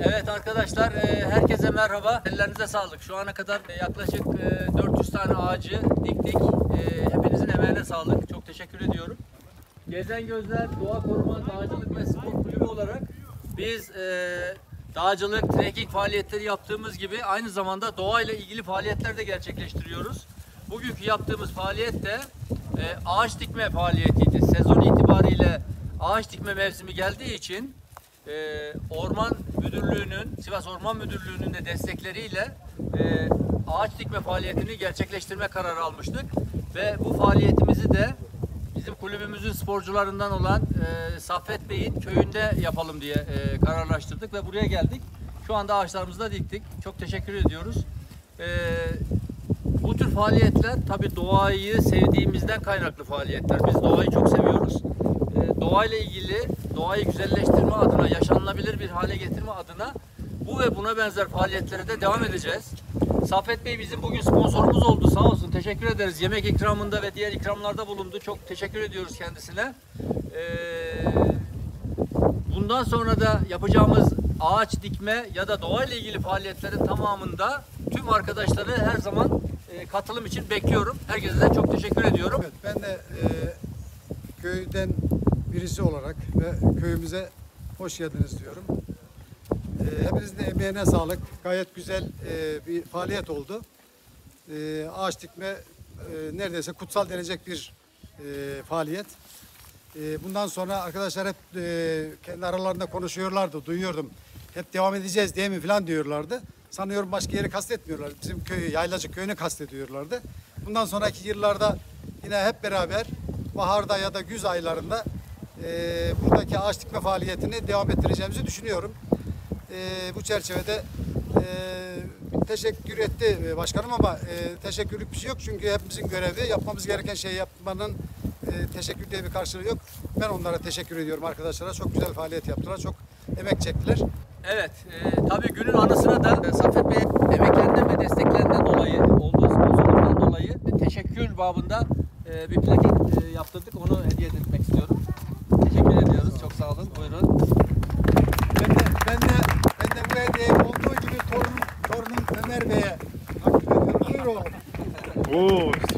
Evet arkadaşlar e, herkese merhaba. Ellerinize sağlık. Şu ana kadar e, yaklaşık e, 400 tane ağacı diktik. E, Hepinizin emeğine sağlık. Çok teşekkür ediyorum. Gezen Gözler Doğa Koruma Dağcılık ve Spor Kulübü olarak biz e, dağcılık, trekking faaliyetleri yaptığımız gibi aynı zamanda doğayla ilgili faaliyetler de gerçekleştiriyoruz. Bugünkü yaptığımız faaliyet de e, ağaç dikme faaliyetiydi. Sezon itibariyle ağaç dikme mevsimi geldiği için e, Orman Müdürlüğü'nün, Sivas Orman Müdürlüğü'nün de destekleriyle e, ağaç dikme faaliyetini gerçekleştirme kararı almıştık. Ve bu faaliyetimizi de bizim kulübümüzün sporcularından olan e, Saffet Bey'in köyünde yapalım diye e, kararlaştırdık ve buraya geldik. Şu anda ağaçlarımızı da diktik. Çok teşekkür ediyoruz. E, bu tür faaliyetler tabii doğayı sevdiğimizden kaynaklı faaliyetler. Biz doğayı çok seviyoruz. Ee, doğayla ilgili doğayı güzelleştirme adına, yaşanılabilir bir hale getirme adına bu ve buna benzer faaliyetlere de devam edeceğiz. Safet Bey bizim bugün sponsorumuz oldu. Sağ olsun. Teşekkür ederiz. Yemek ikramında ve diğer ikramlarda bulundu. Çok teşekkür ediyoruz kendisine. Ee, Bundan sonra da yapacağımız ağaç dikme ya da doğayla ilgili faaliyetlerin tamamında tüm arkadaşları her zaman e, katılım için bekliyorum. Herkese de çok teşekkür ediyorum. Evet, ben de e, köyden birisi olarak ve köyümüze hoş geldiniz diyorum. E, hepinizin de emeğine sağlık. Gayet güzel e, bir faaliyet oldu. E, ağaç dikme e, neredeyse kutsal denecek bir e, faaliyet. E, bundan sonra arkadaşlar hep e, kendi aralarında konuşuyorlardı, duyuyordum. Hep devam edeceğiz diye mi falan diyorlardı. Sanıyorum başka yeri kastetmiyorlar. Bizim köyü, Yaylacık köyünü kastediyorlardı. Bundan sonraki yıllarda yine hep beraber baharda ya da güz aylarında e, buradaki ağaç dikme faaliyetini devam ettireceğimizi düşünüyorum. E, bu çerçevede e, teşekkür etti e, başkanım ama e, teşekkürlük bir şey yok. Çünkü hepimizin görevi yapmamız gereken şeyi yapmanın e, teşekkür diye bir karşılığı yok. Ben onlara teşekkür ediyorum arkadaşlara. Çok güzel faaliyet yaptılar. Çok emek çektiler. Evet, e, tabii günün anısına da e, Safet Bey emeklerinden ve desteklerinden dolayı, olduğu sponsorluktan dolayı teşekkür babında e, bir plaket Boa!